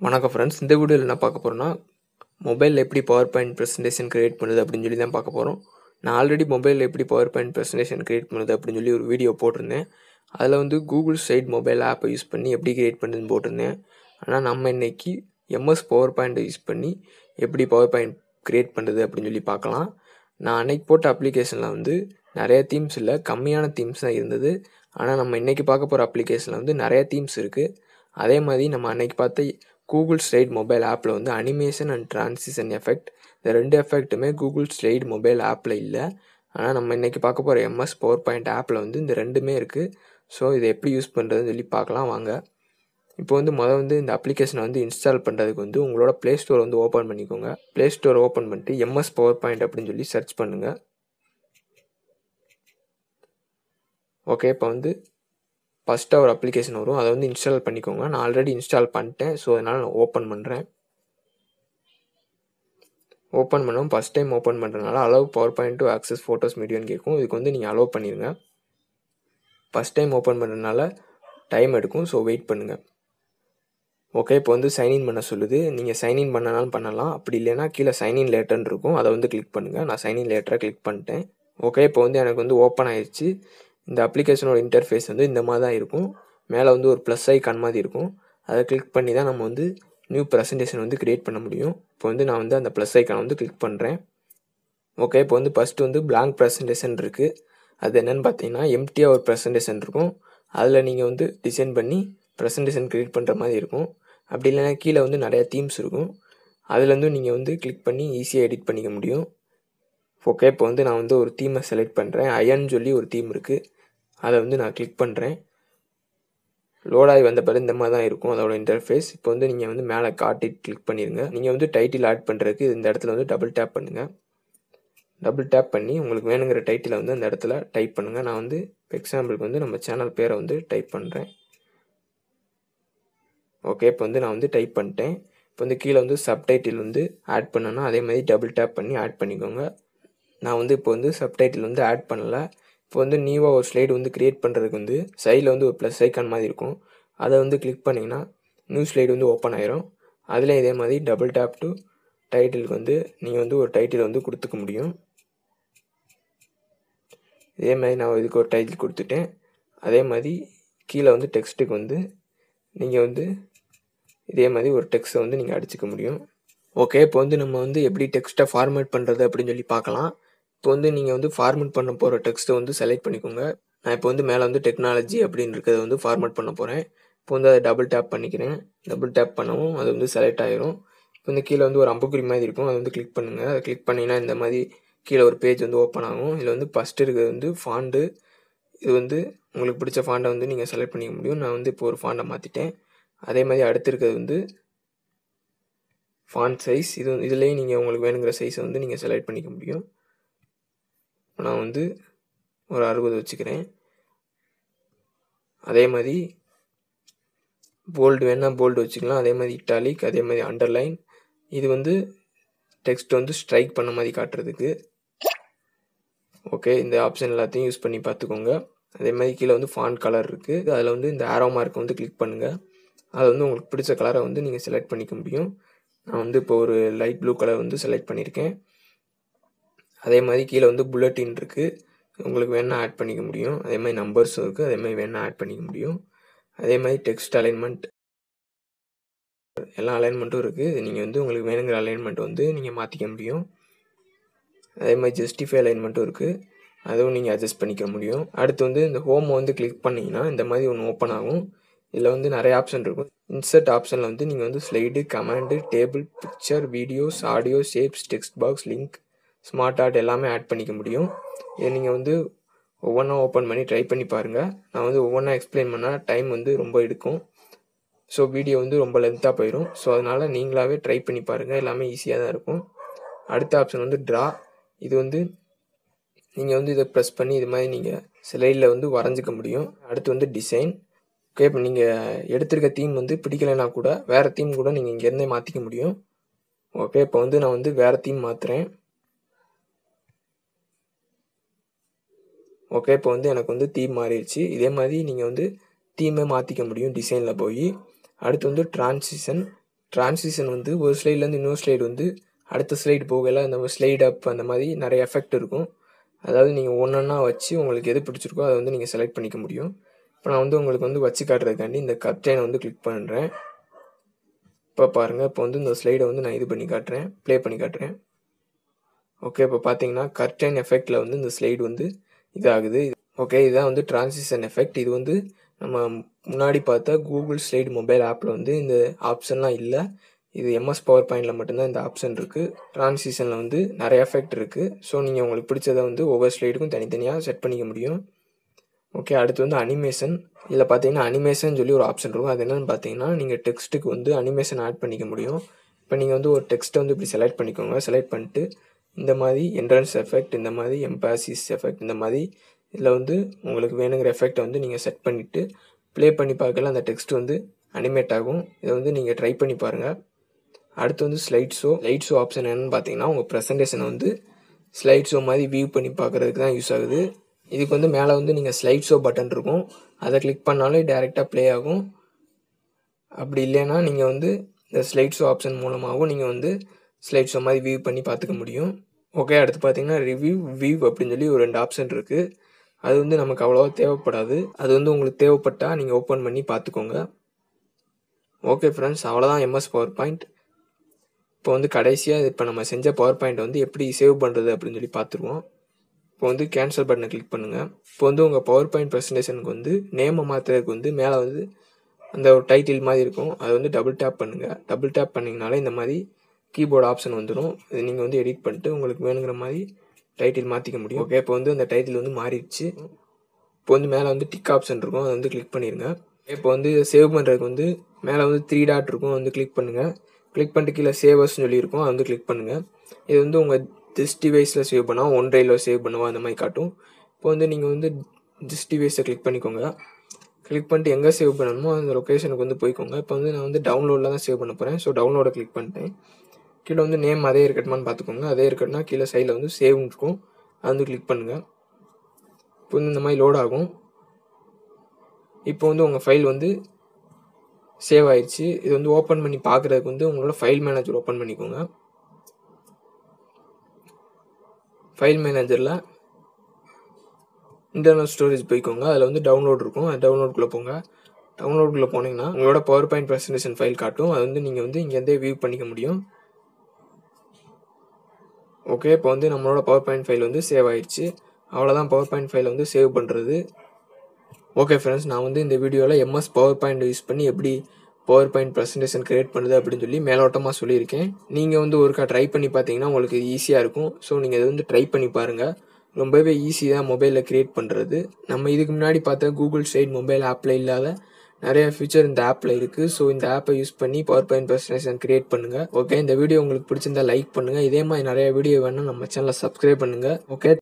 வணக்கம் ஃப்ரெண்ட்ஸ் இந்த வீடியோவில் என்ன பார்க்க போகிறோன்னா மொபைலில் எப்படி பவர் பாயிண்ட் ப்ரெசன்டேஷன் க்ரியேட் பண்ணுது அப்படின்னு சொல்லி தான் பார்க்க போகிறோம் நான் ஆல்ரெடி மொபைலில் எப்படி பவர் பாயிண்ட் ப்ரெசன்டேஷன் க்ரியேட் பண்ணுது அப்படின்னு சொல்லி ஒரு வீடியோ போட்டிருந்தேன். அதில் வந்து கூகுள் சைட் மொபைல் ஆப்பை யூஸ் பண்ணி எப்படி க்ரியேட் பண்ணுதுன்னு போட்டிருந்தேன். ஆனால் நம்ம இன்றைக்கி எம்எஸ் பவர் பாயிண்ட்டை யூஸ் பண்ணி எப்படி பவர் பாயிண்ட் க்ரியேட் பண்ணுறது அப்படின்னு சொல்லி பார்க்கலாம். நான் அன்னைக்கு போட்ட அப்ளிகேஷனில் வந்து நிறைய தீம்ஸ் இல்லை கம்மியான தீம்ஸ் தான் இருந்தது. ஆனால் நம்ம இன்றைக்கி பார்க்க போகிற அப்ளிகேஷனில் வந்து நிறைய தீம்ஸ் இருக்குது அதே மாதிரி நம்ம அன்னைக்கு பார்த்த கூகுள் ஸ்லைட் மொபைல் ஆப்பில் வந்து அனிமேஷன் அண்ட் ட்ரான்சிஷன் எஃபெக்ட் இந்த ரெண்டு எஃபெக்ட்டுமே கூகுள் ஸ்லைட் மொபைல் ஆப்பில் இல்லை. ஆனால் நம்ம இன்றைக்கி பார்க்க போகிற எம்எஸ் பவர் பாயிண்ட் ஆப்பில் வந்து இந்த ரெண்டுமே இருக்குது ஸோ இதை எப்படி யூஸ் பண்ணுறதுன்னு சொல்லி பார்க்கலாம் வாங்க. இப்போ வந்து மொதல் வந்து இந்த அப்ளிகேஷனை வந்து இன்ஸ்டால் பண்ணுறதுக்கு வந்து உங்களோட ப்ளே ஸ்டோர் வந்து ஓப்பன் பண்ணிக்கோங்க. ப்ளே ஸ்டோர் ஓப்பன் பண்ணிட்டு எம்எஸ் பவர் பாயிண்ட் அப்படின்னு சொல்லி சர்ச் பண்ணுங்கள் ஓகே இப்போ வந்து ஃபஸ்ட்டாக ஒரு அப்ளிகேஷன் வரும். அதை வந்து இன்ஸ்டால் பண்ணிக்கோங்க. நான் ஆல்ரெடி இன்ஸ்டால் பண்ணிட்டேன். ஸோ அதனால் நான் ஓப்பன் பண்ணுறேன் ஓப்பன் பண்ணவும். ஃபஸ்ட் டைம் ஓப்பன் பண்ணுறதுனால allow PowerPoint to access photos மீடியோன்னு கேட்கும். இதுக்கு வந்து நீங்கள் அலோவ் பண்ணிடுங்க ஃபஸ்ட் டைம் ஓப்பன் பண்ணுறதுனால டைம் எடுக்கும். ஸோ வெயிட் பண்ணுங்கள் ஓகே இப்போ வந்து சைன்இன் பண்ண சொல்லுது. நீங்கள் சைன்இன் பண்ணனாலும் பண்ணலாம். அப்படி இல்லைன்னா கீழே சைன்இன் லேட்டர்னு இருக்கும். அதை வந்து கிளிக் பண்ணுங்கள் நான் சைன்இன் லேட்டராக கிளிக் பண்ணிட்டேன். ஓகே இப்போ வந்து எனக்கு வந்து ஓப்பன் ஆயிடுச்சு இந்த அப்ளிகேஷனோட இன்டர்ஃபேஸ் வந்து இந்த மாதிரி தான் இருக்கும். மேலே வந்து ஒரு ப்ளஸ் ஐக்கான் மாதிரி இருக்கும். அதை கிளிக் பண்ணி தான் நம்ம வந்து நியூ ப்ரெசன்டேஷன் வந்து க்ரியேட் பண்ண முடியும். இப்போ வந்து நான் வந்து அந்த ப்ளஸ் ஐக்கான் வந்து கிளிக் பண்ணுறேன் ஓகே இப்போ வந்து ஃபஸ்ட்டு வந்து பிளாங்க் ப்ரெசன்டேஷன் இருக்குது அது என்னென்னு பார்த்தீங்கன்னா எம்டியாக ஒரு ப்ரெசன்டேஷன் இருக்கும். அதில் நீங்கள் வந்து டிசைன் பண்ணி ப்ரெசன்டேஷன் க்ரியேட் பண்ணுற மாதிரி இருக்கும். அப்படி இல்லைன்னா கீழே வந்து நிறையா தீம்ஸ் இருக்கும். அதுலேருந்து நீங்கள் வந்து கிளிக் பண்ணி ஈஸியாக எடிட் பண்ணிக்க முடியும். ஓகே இப்போ வந்து நான் வந்து ஒரு தீமை செலக்ட் பண்ணுறேன் அயன் சொல்லி ஒரு தீம் இருக்குது அதை வந்து நான் கிளிக் பண்ணுறேன் லோடாகி வந்த பிறகு இந்த மாதிரி தான் இருக்கும் அதோட இன்டர்ஃபேஸ் இப்போ வந்து நீங்கள் வந்து மேலே காட்டி கிளிக் பண்ணிடுங்க நீங்கள் வந்து டைட்டில் ஆட் பண்ணுறதுக்கு இந்த இடத்துல வந்து டபுள் டேப் பண்ணுங்கள் டபுள் டேப் பண்ணி உங்களுக்கு வேணுங்கிற டைட்டிலை வந்து அந்த இடத்துல டைப் பண்ணுங்கள் நான் வந்து எக்ஸாம்பிளுக்கு வந்து நம்ம சேனல் பேரை வந்து டைப் பண்ணுறேன் ஓகே இப்போ வந்து நான் வந்து டைப் பண்ணிட்டேன். இப்போ வந்து கீழே வந்து சப்டைட்டில் வந்து ஆட் பண்ணனா அதே மாதிரி டபுள் டேப் பண்ணி ஆட் பண்ணிக்கோங்க. நான் வந்து இப்போ வந்து சப்டைட்டில் வந்து ஆட் பண்ணல. இப்போ வந்து நியூவாக ஒரு ஸ்லைடு வந்து க்ரியேட் பண்ணுறதுக்கு வந்து சைடில் வந்து ஒரு ப்ளஸ் ஐக்கான் மாதிரி இருக்கும். அதை வந்து கிளிக் பண்ணிங்கன்னா நியூ ஸ்லைடு வந்து ஓப்பன் ஆயிரும். அதில் இதே மாதிரி டபுள் டேப் டு டைட்டிலுக்கு வந்து நீங்கள் வந்து ஒரு டைட்டில் வந்து கொடுத்துக்க முடியும். இதே மாதிரி நான் இதுக்கு ஒரு டைட்டில் கொடுத்துட்டேன். அதே மாதிரி கீழே வந்து டெக்ஸ்ட்டுக்கு வந்து நீங்கள் வந்து இதே மாதிரி ஒரு டெக்ஸ்ட்டை வந்து நீங்கள் அடிச்சுக்க முடியும். ஓகே இப்போ வந்து நம்ம வந்து எப்படி டெக்ஸ்ட்டை ஃபார்மேட் பண்ணுறது அப்படின்னு சொல்லி பார்க்கலாம். இப்போ வந்து நீங்கள் வந்து ஃபார்மேட் பண்ண போகிற டெக்ஸ்ட்டை வந்து செலக்ட் பண்ணிக்கோங்க. நான் இப்போ வந்து மேலே வந்து டெக்னாலஜி அப்படின்னு இருக்கிறத வந்து ஃபார்மேட் பண்ண போகிறேன் இப்போ வந்து அதை டபுள் டேப் பண்ணிக்கிறேன். டபுள் டேப் பண்ணவும் அது வந்து செலக்ட் ஆயிரும். இப்போ வந்து கீழே வந்து ஒரு அம்புக்குறி மாதிரி இருக்கும். அதை வந்து கிளிக் பண்ணுங்கள் அதை கிளிக் பண்ணிங்கன்னா இந்த மாதிரி கீழே ஒரு பேஜ் வந்து ஓப்பன் ஆகும். இதில் வந்து ஃபஸ்ட்டு இருக்கிறது வந்து ஃபாண்டு இது வந்து உங்களுக்கு பிடிச்ச ஃபாண்டை வந்து நீங்கள் செலக்ட் பண்ணிக்க முடியும். நான் வந்து இப்போ ஒரு ஃபாண்டை மாற்றிட்டேன் அதே மாதிரி அடுத்து இருக்கிறது வந்து ஃபாண்ட் சைஸ் இது இதுலேயும் நீங்கள் உங்களுக்கு வேணுங்கிற சைஸை வந்து நீங்கள் செலக்ட் பண்ணிக்க முடியும். நான் வந்து ஒரு அறுபது வச்சுக்கிறேன். அதே மாதிரி போல்டு வேணால் போல்டு வச்சுக்கலாம். அதே மாதிரி இட்டாலிக் அதே மாதிரி அண்டர்லைன் இது வந்து டெக்ஸ்ட் வந்து ஸ்ட்ரைக் பண்ண மாதிரி காட்டுறதுக்கு. ஓகே இந்த ஆப்ஷன் எல்லாத்தையும் யூஸ் பண்ணி பார்த்துக்கோங்க. அதே மாதிரி கீழே வந்து ஃபான் கலர் இருக்குது அதில் வந்து இந்த ஆரோ மார்க்கை வந்து கிளிக் பண்ணுங்கள் அதை வந்து உங்களுக்கு பிடிச்ச கலரை வந்து நீங்கள் செலக்ட் பண்ணிக்க முடியும். நான் வந்து இப்போ ஒரு லைட் ப்ளூ கலர் வந்து செலக்ட் பண்ணியிருக்கேன். அதே மாதிரி கீழே வந்து புல்லட்டின் இருக்குது உங்களுக்கு வேணால் ஆட் பண்ணிக்க முடியும். அதே மாதிரி நம்பர்ஸும் இருக்குது அதே மாதிரி வேணால் ஆட் பண்ணிக்க முடியும். அதே மாதிரி டெக்ஸ்ட் அலைன்மெண்ட் எல்லா அலைன்மெண்ட்டும் இருக்குது நீங்கள் வந்து உங்களுக்கு வேணுங்கிற அலைன்மெண்ட் வந்து நீங்கள் மாற்றிக்க முடியும். அதே மாதிரி ஜஸ்டிஃபை அலைன்மெண்ட்டும் இருக்குது அதுவும் நீங்கள் அட்ஜஸ்ட் பண்ணிக்க முடியும். அடுத்து வந்து இந்த ஹோமை வந்து கிளிக் பண்ணிங்கன்னா இந்த மாதிரி ஒன்று ஓப்பன் ஆகும். இதில் வந்து நிறைய ஆப்ஷன் இருக்கும். இன்சர்ட் ஆப்ஷனில் வந்து நீங்கள் வந்து slide comment table picture videos audio shapes text box link smart art எல்லாமே ஆட் பண்ணிக்க முடியும். இதை நீங்கள் வந்து ஒவ்வொன்றா ஓப்பன் பண்ணி ட்ரை பண்ணி பாருங்கள் நான் வந்து ஒவ்வொன்றா எக்ஸ்பிளைன் பண்ணால் டைம் வந்து ரொம்ப எடுக்கும். ஸோ வீடியோ வந்து ரொம்ப லென்த்தாக போயிடும் ஸோ அதனால் நீங்களாகவே ட்ரை பண்ணி பாருங்கள் எல்லாமே ஈஸியாக தான் இருக்கும். அடுத்த ஆப்ஷன் வந்து ட்ரா இது வந்து நீங்கள் வந்து இதை ப்ரெஸ் பண்ணி இது மாதிரி நீங்கள் ஸ்லைடில் வந்து வரைஞ்சிக்க முடியும். அடுத்து வந்து டிசைன் ஓகே இப்போ நீங்கள் எடுத்திருக்க தீம் வந்து பிடிக்கலைன்னா கூட வேறு தீம் கூட நீங்கள் இங்கேருந்தே மாற்றிக்க முடியும். ஓகே இப்போ வந்து நான் வந்து வேறு தீம் மாற்றுறேன் ஓகே இப்போ வந்து எனக்கு வந்து தீம் மாறிடுச்சு. இதே மாதிரி நீங்கள் வந்து தீமை மாற்றிக்க முடியும் டிசைனில் போய். அடுத்து வந்து டிரான்சிஷன் டிரான்சிஷன் வந்து ஒரு ஸ்லைட்லேருந்து இன்னொரு ஸ்லைடு வந்து அடுத்த ஸ்லைடு போகல அந்த ஸ்லைட் அப் அந்த மாதிரி நிறைய எஃபெக்ட் இருக்கும். அதாவது நீங்கள் ஒன்றா வச்சு உங்களுக்கு எது பிடிச்சிருக்கோ அதை வந்து நீங்கள் செலக்ட் பண்ணிக்க முடியும். இப்போ நான் வந்து உங்களுக்கு வந்து வச்சு காட்டுறதுக்காண்டி இந்த கர்டைனை வந்து கிளிக் பண்ணுறேன் இப்போ பாருங்கள் இப்போ வந்து இந்த ஸ்லைடை வந்து நான் இது பண்ணி காட்டுறேன். ப்ளே பண்ணி காட்டுறேன். ஓகே இப்போ பார்த்தீங்கன்னா கர்டைன் எஃபெக்டில் வந்து இந்த ஸ்லைடு வந்து இதாகுது. ஓகே இதுதான் வந்து டிரான்சிஷன் எஃபெக்ட் இது வந்து நம்ம முன்னாடி பார்த்தா கூகுள் ஸ்லைடு மொபைல் ஆப்பில் வந்து இந்த ஆப்ஷன்லாம் இல்லை. இது எம்எஸ் பவர் பாயிண்டில் மட்டும்தான் இந்த ஆப்ஷன் இருக்குது டிரான்சிஷனில் வந்து நிறைய எஃபெக்ட் இருக்குது ஸோ நீங்கள் உங்களுக்கு பிடிச்சதை வந்து ஒவ்வொரு ஸ்லைடுக்கும் தனித்தனியாக செட் பண்ணிக்க முடியும். ஓகே அடுத்து வந்து அனிமேஷன் இதில் பார்த்தீங்கன்னா அனிமேஷன் சொல்லி ஒரு ஆப்ஷன் இருக்கும். அது என்னென்னு பார்த்தீங்கன்னா நீங்கள் டெக்ஸ்ட்டுக்கு வந்து அனிமேஷன் ஆட் பண்ணிக்க முடியும். இப்போ நீங்கள் வந்து ஒரு டெக்ஸ்ட்டை வந்து இப்படி செலக்ட் பண்ணிக்கோங்க. செலக்ட் பண்ணிட்டு இந்த மாதிரி என்ட்ரன்ஸ் எஃபெக்ட் இந்த மாதிரி எம்பாசிஸ் எஃபெக்ட் இந்த மாதிரி இதில் வந்து உங்களுக்கு வேணுங்கிற எஃபெக்டை வந்து நீங்கள் செட் பண்ணிவிட்டு ப்ளே பண்ணி பார்க்கல அந்த டெக்ஸ்ட் வந்து அனிமேட் ஆகும். இதை வந்து நீங்கள் ட்ரை பண்ணி பாருங்கள் அடுத்து வந்து slide show slide show option என்னென்னு பார்த்தீங்கன்னா உங்கள் ப்ரெசன்டேஷனை வந்து ஸ்லைட் ஷோ மாதிரி வியூ பண்ணி பார்க்குறதுக்கு தான் யூஸ் ஆகுது. இதுக்கு வந்து மேலே வந்து நீங்கள் ஸ்லைட் ஷோ பட்டன் இருக்கும். அதை கிளிக் பண்ணாலே டேரெக்டாக ப்ளே ஆகும். அப்படி இல்லைன்னா நீங்கள் வந்து இந்த ஸ்லைட் ஷோ ஆப்ஷன் மூலமாகவும் நீங்கள் வந்து ஸ்லைட்ஸோ மாதிரி வியூ பண்ணி பார்த்துக்க முடியும். ஓகே அடுத்து பார்த்தீங்கன்னா ரிவ்யூ வியூ அப்படின்னு சொல்லி ஒரு ரெண்டு ஆப்ஷன் இருக்குது அது வந்து நமக்கு அவ்வளோவா தேவைப்படாது. அது வந்து உங்களுக்கு தேவைப்பட்டால் நீங்கள் ஓப்பன் பண்ணி பார்த்துக்கோங்க. ஓகே ஃப்ரெண்ட்ஸ் அவ்வளோதான் எம்எஸ் பவர் பாயிண்ட் இப்போ வந்து கடைசியாக இப்போ நம்ம செஞ்ச பவர் பாயிண்ட் வந்து எப்படி சேவ் பண்ணுறது அப்படின்னு சொல்லி பார்த்துருவோம். இப்போ வந்து கேன்சல் பட்டனை கிளிக் பண்ணுங்கள் இப்போ வந்து உங்கள் பவர் பாயிண்ட் ப்ரெசன்டேஷனுக்கு வந்து நேமை மாற்றுறதுக்கு வந்து மேலே வந்து அந்த ஒரு டைட்டில் மாதிரி இருக்கும். அதை வந்து டபுள் டேப் பண்ணுங்கள் டபுள் டேப் பண்ணிங்கனாலே இந்த மாதிரி கீபோர்டு ஆப்ஷன் வந்துடும் இது நீங்கள் வந்து எடிட் பண்ணிட்டு உங்களுக்கு வேணுங்கிற மாதிரி டைட்டில் மாற்றிக்க முடியும். ஓகே இப்போ வந்து அந்த டைட்டில் வந்து மாறிடுச்சு. இப்போ வந்து மேலே வந்து டிக் ஆப்ஷன் இருக்கும். அதை வந்து கிளிக் பண்ணிடுங்க இப்போ வந்து சேவ் பண்ணுறதுக்கு வந்து மேலே வந்து த்ரீ டாட் இருக்கும். வந்து கிளிக் பண்ணுங்கள் கிளிக் பண்ணிட்டு கீழே சேவர்ஸ்னு சொல்லியிருக்கும் அதை வந்து கிளிக் பண்ணுங்கள் இது வந்து உங்கள் திஸ் டிவைஸில் சேவ் பண்ணால் ஒன் ட்ரைவில் சேவ் பண்ணுவோம் அந்த மாதிரி காட்டும். இப்போ வந்து நீங்கள் வந்து திஸ் டிவைஸை கிளிக் பண்ணிக்கோங்க. கிளிக் பண்ணிட்டு எங்கே சேவ் பண்ணணுமோ அந்த லொக்கேஷனுக்கு வந்து போய்க்கோங்க. இப்போ வந்து நான் வந்து டவுன்லோடில் தான் சேவ் பண்ண போகிறேன் ஸோ டவுன்லோடை கிளிக் பண்ணிட்டேன். கீழே வந்து நேம் அதே இருக்கட்டுமான்னு பார்த்துக்கோங்க. அதே இருக்கட்டும்னா கீழே சைடில் வந்து சேவ்னு இருக்கும். அது வந்து கிளிக் பண்ணுங்கள் இப்போ வந்து இந்த மாதிரி லோட் ஆகும். இப்போ வந்து உங்கள் ஃபைல் வந்து சேவ் ஆயிடுச்சு இது வந்து ஓப்பன் பண்ணி பார்க்குறதுக்கு வந்து உங்களோட ஃபைல் மேனேஜர் ஓப்பன் பண்ணிக்கோங்க. ஃபைல் மேனேஜரில் இன்டர்னல் ஸ்டோரேஜ் போய்க்கோங்க. அதில் வந்து டவுன்லோட் இருக்கும். அது டவுன்லோட்குள்ளே போங்க. டவுன்லோட்குள்ளே போனீங்கன்னா உங்களோட பவர் பாயிண்ட் ப்ரெசன்டேஷன் ஃபைல் காட்டும். அது வந்து நீங்கள் வந்து இங்கேருந்தே வியூ பண்ணிக்க முடியும். ஓகே இப்போ வந்து நம்மளோட பவர் பாயிண்ட் ஃபைல் வந்து சேவ் ஆயிடுச்சு. அவ்வளோதான் பவர் பாயிண்ட் ஃபைல் வந்து சேவ் பண்ணுறது ஓகே ஃப்ரெண்ட்ஸ் நான் வந்து இந்த வீடியோவில் எம்எஸ் பவர் பாயிண்ட் யூஸ் பண்ணி எப்படி பவர் பாயிண்ட் ப்ரெசன்டேஷன் கிரியேட் பண்ணுது அப்படின்னு சொல்லி மேலோட்டமாக சொல்லியிருக்கேன். நீங்கள் வந்து ஒருக்கா ட்ரை பண்ணி பார்த்தீங்கன்னா உங்களுக்கு ஈஸியாக இருக்கும். ஸோ நீங்கள் இதை வந்து ட்ரை பண்ணி பாருங்கள் ரொம்பவே ஈஸி தான் மொபைலில் க்ரியேட் பண்ணுறது நம்ம இதுக்கு முன்னாடி பார்த்த கூகுள் சைட் மொபைல் ஆப்பில் இல்லாத நிறைய ஃபியூச்சர் இந்த ஆப்பில் இருக்குது ஸோ இந்த ஆப்பை யூஸ் பண்ணி பவர் பாயிண்ட் ப்ரெசன்டேஷன் கிரியேட் பண்ணுங்கள் ஓகே இந்த வீடியோ உங்களுக்கு பிடிச்சிருந்தா லைக் பண்ணுங்கள் இதே மாதிரி நிறைய வீடியோ வேணும் நம்ம சேனலை சப்ஸ்கிரைப் பண்ணுங்கள் ஓகே